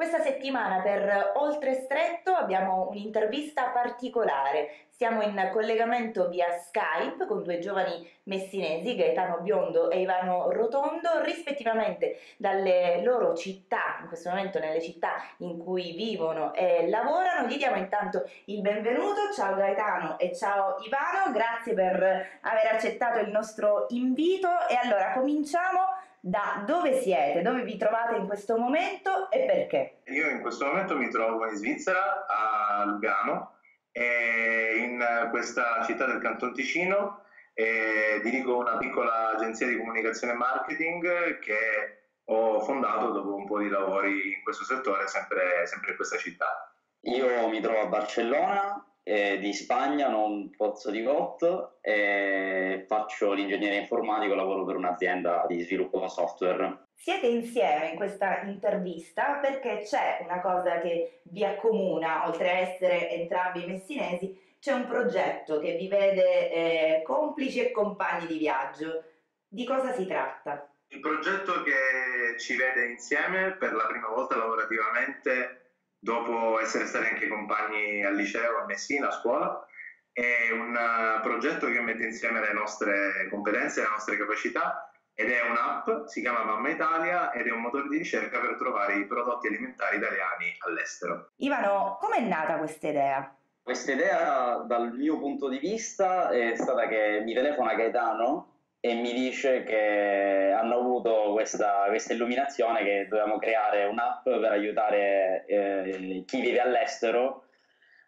Questa settimana per Oltre Stretto abbiamo un'intervista particolare. Siamo in collegamento via Skype con due giovani messinesi, Gaetano Biondo e Ivano Rotondo, rispettivamente dalle loro città, in questo momento nelle città in cui vivono e lavorano. Gli diamo intanto il benvenuto. Ciao Gaetano e ciao Ivano, grazie per aver accettato il nostro invito e allora cominciamo da dove siete, dove vi trovate in questo momento e perché? Io in questo momento mi trovo in Svizzera, a Lugano, in questa città del Canton Ticino e dirigo una piccola agenzia di comunicazione e marketing che ho fondato dopo un po' di lavori in questo settore, sempre, sempre in questa città. Io mi trovo a Barcellona, eh, di Spagna, non Pozzo di Cotto, e faccio l'ingegnere informatico, lavoro per un'azienda di sviluppo software. Siete insieme in questa intervista perché c'è una cosa che vi accomuna, oltre a essere entrambi messinesi, c'è un progetto che vi vede eh, complici e compagni di viaggio. Di cosa si tratta? Il progetto che ci vede insieme per la prima volta lavorativamente dopo essere stati anche compagni al liceo, a Messina, a scuola. È un eh, progetto che mette insieme le nostre competenze, le nostre capacità ed è un'app, si chiama Mamma Italia ed è un motore di ricerca per trovare i prodotti alimentari italiani all'estero. Ivano, com'è nata questa idea? Questa idea dal mio punto di vista è stata che mi telefona Gaetano e mi dice che hanno avuto questa, questa illuminazione che dovevamo creare un'app per aiutare eh, chi vive all'estero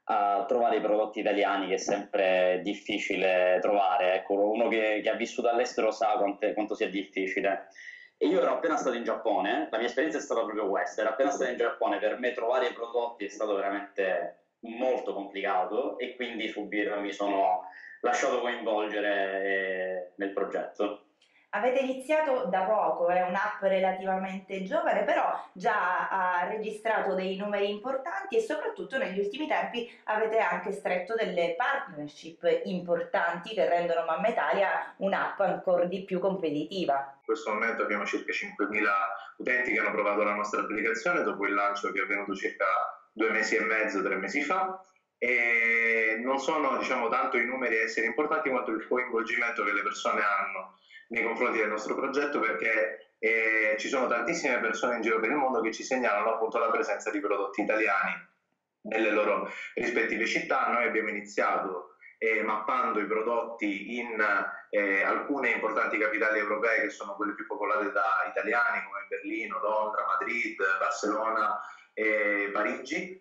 a trovare i prodotti italiani che è sempre difficile trovare. Ecco, uno che, che ha vissuto all'estero sa quante, quanto sia difficile. E io ero appena stato in Giappone, la mia esperienza è stata proprio questa, ero appena stato in Giappone, per me trovare i prodotti è stato veramente molto complicato e quindi subito mi sono lasciato coinvolgere eh, nel progetto. Avete iniziato da poco, è un'app relativamente giovane, però già ha registrato dei numeri importanti e soprattutto negli ultimi tempi avete anche stretto delle partnership importanti che rendono Mamma Italia un'app ancora di più competitiva. In questo momento abbiamo circa 5.000 utenti che hanno provato la nostra applicazione dopo il lancio che è avvenuto circa due mesi e mezzo, tre mesi fa e non sono diciamo, tanto i numeri a essere importanti quanto il coinvolgimento che le persone hanno nei confronti del nostro progetto perché eh, ci sono tantissime persone in giro per il mondo che ci segnalano appunto la presenza di prodotti italiani nelle loro rispettive città. Noi abbiamo iniziato eh, mappando i prodotti in eh, alcune importanti capitali europee che sono quelle più popolate da italiani come Berlino, Londra, Madrid, Barcellona e Parigi,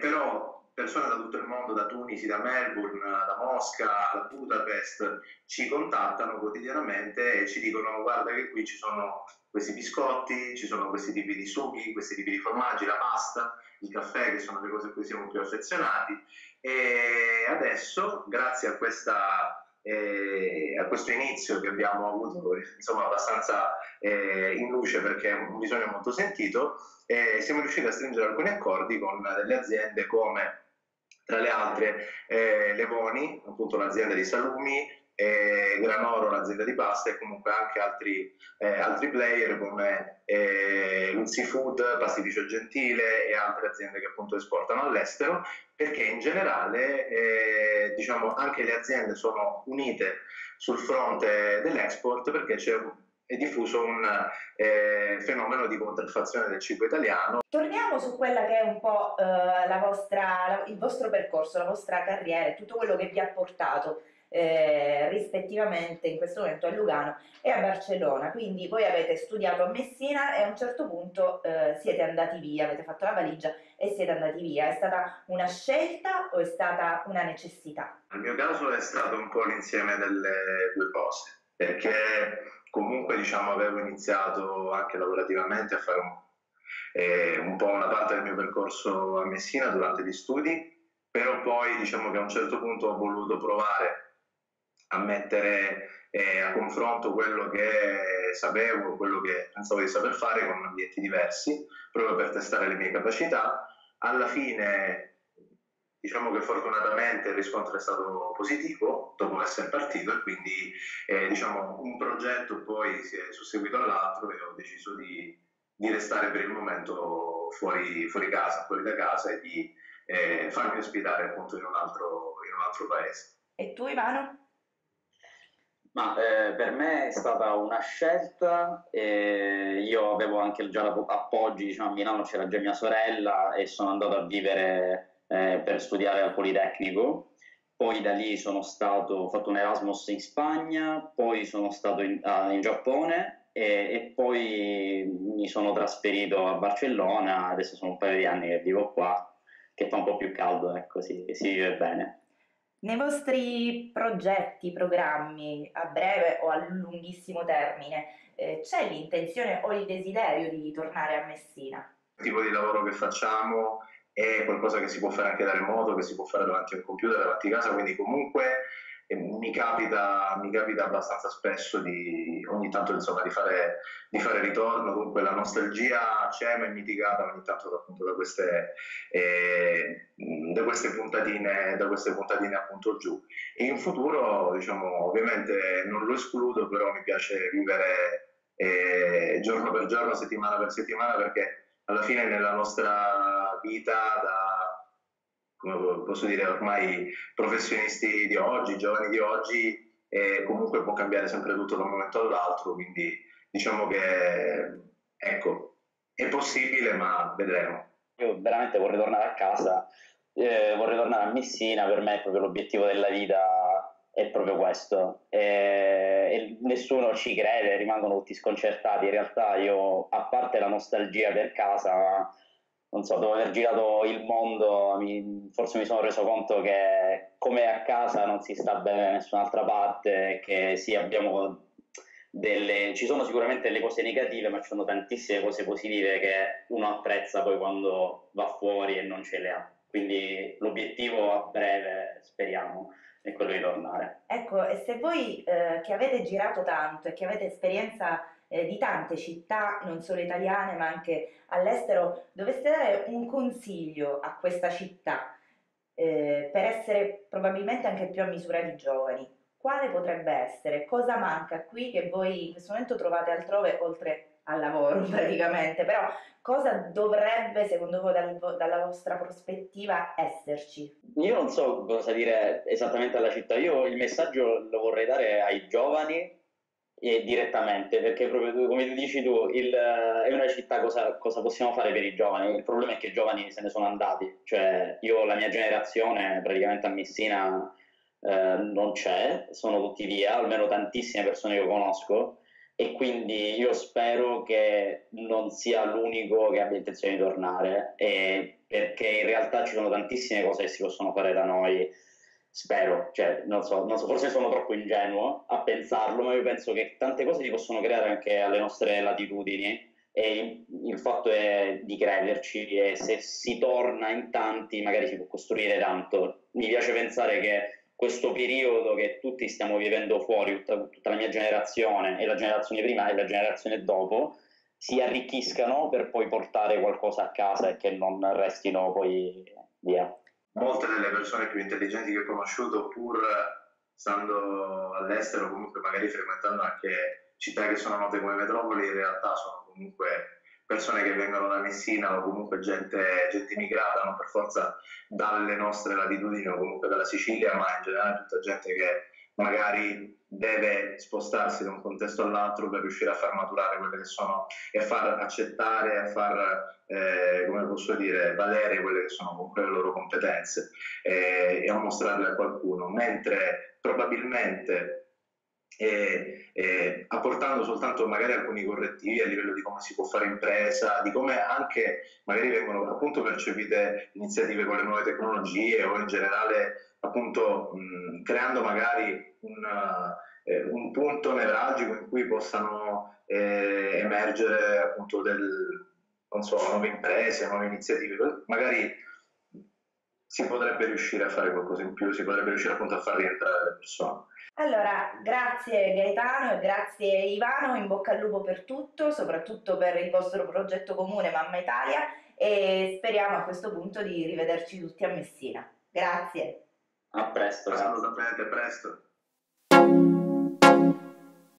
però persone da tutto il mondo, da Tunisi, da Melbourne, da Mosca, da Budapest, ci contattano quotidianamente e ci dicono guarda che qui ci sono questi biscotti, ci sono questi tipi di sughi, questi tipi di formaggi, la pasta, il caffè, che sono le cose a cui siamo più affezionati. E adesso, grazie a questa eh, a questo inizio che abbiamo avuto insomma, abbastanza eh, in luce perché è un bisogno molto sentito, eh, siamo riusciti a stringere alcuni accordi con delle aziende come tra le altre eh, Levoni, appunto l'azienda di salumi, eh, Granoro, l'azienda di pasta e comunque anche altri, eh, altri player come eh, Luzzi Food, Pastificio Gentile e altre aziende che appunto esportano all'estero, perché in generale eh, diciamo anche le aziende sono unite sul fronte dell'export perché c'è è diffuso un eh, fenomeno di contraffazione del cibo italiano. Torniamo su quella che è un po' eh, vostra, la, il vostro percorso, la vostra carriera, tutto quello che vi ha portato eh, rispettivamente in questo momento a Lugano e a Barcellona. Quindi voi avete studiato a Messina e a un certo punto eh, siete andati via, avete fatto la valigia e siete andati via. È stata una scelta o è stata una necessità? Nel mio caso è stato un po' l'insieme delle due cose, perché comunque diciamo, avevo iniziato anche lavorativamente a fare un, eh, un, po' una parte del mio percorso a Messina durante gli studi, però poi diciamo che a un certo punto ho voluto provare a mettere eh, a confronto quello che sapevo, quello che pensavo di saper fare con ambienti diversi, proprio per testare le mie capacità. Alla fine Diciamo che fortunatamente il riscontro è stato positivo dopo essere partito e quindi eh, diciamo, un progetto poi si è susseguito all'altro e ho deciso di, di restare per il momento fuori, fuori casa, fuori da casa e di eh, farmi ospitare appunto in un altro, in un altro paese. E tu Ivano? Ma eh, per me è stata una scelta, eh, io avevo anche già appoggi, diciamo, a Milano c'era già mia sorella e sono andato a vivere eh, per studiare al Politecnico, poi da lì sono stato, ho fatto un Erasmus in Spagna, poi sono stato in, uh, in Giappone e, e, poi mi sono trasferito a Barcellona, adesso sono un paio di anni che vivo qua, che fa un po' più caldo, ecco, si, si vive bene. Nei vostri progetti, programmi a breve o a lunghissimo termine, eh, c'è l'intenzione o il desiderio di tornare a Messina? Il tipo di lavoro che facciamo è qualcosa che si può fare anche da remoto, che si può fare davanti a un computer, davanti a casa, quindi comunque mi capita, mi capita abbastanza spesso di ogni tanto insomma, di, fare, di fare ritorno, dunque la nostalgia c'è ma è mitigata ogni tanto appunto, da, queste, eh, da, queste puntatine, da queste puntatine appunto giù. E in futuro diciamo ovviamente non lo escludo, però mi piace vivere eh, giorno per giorno, settimana per settimana perché alla fine nella nostra vita da come posso dire, ormai professionisti di oggi, giovani di oggi, e comunque può cambiare sempre tutto da un momento all'altro, quindi diciamo che ecco, è possibile, ma vedremo. Io veramente vorrei tornare a casa, eh, vorrei tornare a Messina, per me è proprio l'obiettivo della vita è proprio questo e, nessuno ci crede, rimangono tutti sconcertati. In realtà io, a parte la nostalgia per casa, non so, dopo aver girato il mondo, mi, forse mi sono reso conto che come a casa non si sta bene da nessun'altra parte, che sì, abbiamo delle, ci sono sicuramente delle cose negative, ma ci sono tantissime cose positive che uno apprezza poi quando va fuori e non ce le ha. Quindi l'obiettivo a breve, speriamo, è quello di tornare. Ecco, e se voi eh, che avete girato tanto e che avete esperienza eh, di tante città, non solo italiane ma anche all'estero, doveste dare un consiglio a questa città eh, per essere probabilmente anche più a misura di giovani, quale potrebbe essere? Cosa manca qui che voi in questo momento trovate altrove oltre al lavoro praticamente, però cosa dovrebbe secondo voi dal, dalla vostra prospettiva esserci? Io non so cosa dire esattamente alla città, io il messaggio lo vorrei dare ai giovani eh, direttamente, perché proprio come dici tu, il, è una città, cosa, cosa, possiamo fare per i giovani? Il problema è che i giovani se ne sono andati, cioè io, la mia generazione praticamente a Messina eh, non c'è, sono tutti via, almeno tantissime persone che conosco e quindi io spero che non sia l'unico che abbia intenzione di tornare, perché in realtà ci sono tantissime cose che si possono fare da noi spero, cioè, non so, non so, forse sono troppo ingenuo a pensarlo, ma io penso che tante cose si possono creare anche alle nostre latitudini e il fatto è di crederci e se si torna in tanti magari si può costruire tanto. Mi piace pensare che questo periodo che tutti stiamo vivendo fuori, tutta, tutta la mia generazione e la generazione prima e la generazione dopo, si arricchiscano per poi portare qualcosa a casa e che non restino poi via. Molte delle persone più intelligenti che ho conosciuto, pur stando all'estero, comunque magari frequentando anche città che sono note come metropoli, in realtà sono comunque persone che vengono da Messina o comunque gente, gente immigrata, non per forza dalle nostre latitudini o comunque dalla Sicilia, ma in generale tutta gente che magari deve spostarsi da un contesto all'altro per riuscire a far maturare quelle che sono e a far accettare, a far, eh, come posso dire, valere quelle che sono comunque le loro competenze eh, e a mostrarle a qualcuno, mentre probabilmente e, e, apportando soltanto magari alcuni correttivi a livello di come si può fare impresa, di come anche magari vengono appunto percepite iniziative con le nuove tecnologie o in generale appunto mh, creando magari una, eh, un punto nevralgico in cui possano eh, emergere appunto del, non so, nuove imprese, nuove iniziative, magari si potrebbe riuscire a fare qualcosa in più, si potrebbe riuscire appunto a far rientrare le persone. Allora, grazie Gaetano e grazie Ivano, in bocca al lupo per tutto, soprattutto per il vostro progetto comune Mamma Italia e speriamo a questo punto di rivederci tutti a Messina. Grazie. A presto. Assolutamente, a presto.